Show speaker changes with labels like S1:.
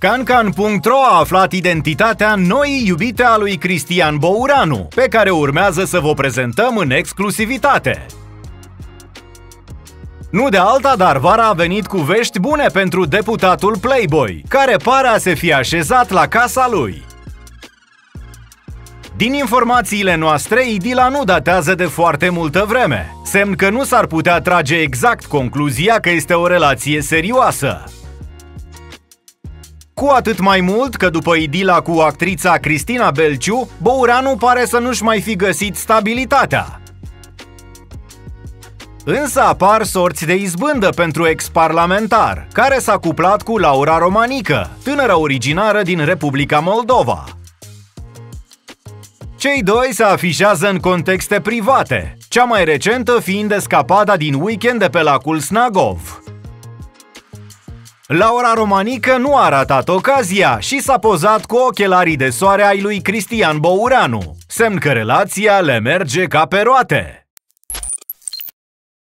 S1: Cancan.ro a aflat identitatea noii iubite a lui Cristian Bouranu, pe care urmează să vă prezentăm în exclusivitate. Nu de alta, dar vara a venit cu vești bune pentru deputatul Playboy, care pare a se fi așezat la casa lui. Din informațiile noastre, idila nu datează de foarte multă vreme, semn că nu s-ar putea trage exact concluzia că este o relație serioasă. Cu atât mai mult că după idila cu actrița Cristina Belciu, Băureanu pare să nu-și mai fi găsit stabilitatea. Însă apar sorți de izbândă pentru ex-parlamentar, care s-a cuplat cu Laura Romanică, tânără originară din Republica Moldova. Cei doi se afișează în contexte private, cea mai recentă fiind escapada din weekend de pe lacul Snagov. Laura Romanică nu a ratat ocazia și s-a pozat cu ochelarii de soare ai lui Cristian Boureanu, semn că relația le merge ca pe roate.